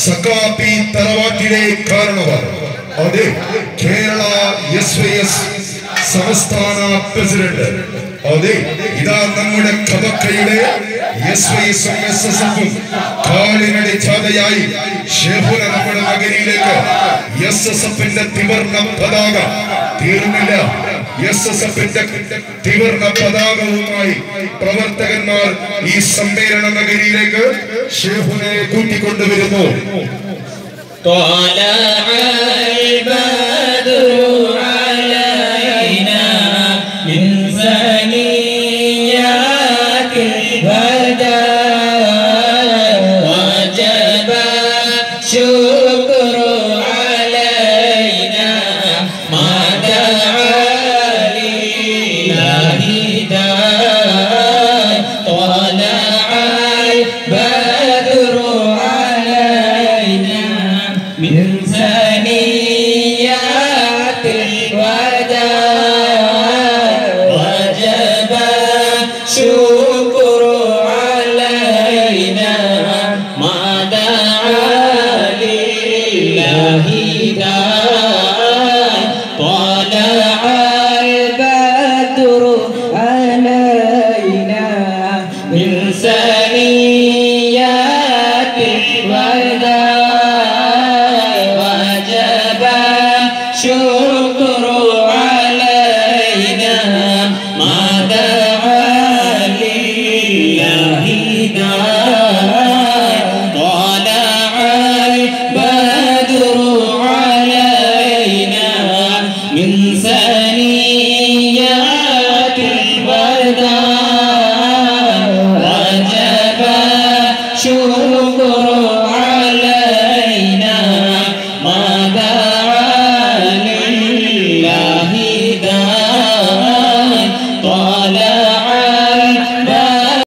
സക്കാപ്പി തറവാട്ടിലെ കാരണവർ. അതെ കേരള എസ് എസ് സംസ്ഥാന പ്രസിഡന്റ്. അതെ ഇതാ നമ്മുടെ കഥക്കയുടെ എസ് വൈ എസും എസ് എസ് എഫും കാലിനടി ചാതയായി നമ്മുടെ നഗരിയിലേക്ക് എസ് എസ് എഫിന്റെ തിവർണ പതാക തീർന്നില്ല. എസ് എസ് എഫിന്റെ ത്രിവർണ പതാകവുമായി പ്രവർത്തകന്മാർ ഈ സമ്മേളന നഗരിയിലേക്ക് ഷേഹുനെ കൂട്ടിക്കൊണ്ടുവരുന്നു Sure. من ثنيات الوداع وجب شكر علينا. ما دعا لله داع طلع البدر علينا. الشكر علينا. ما دعا لله طلع البدر علينا. من ثنيات البدر وجب شكر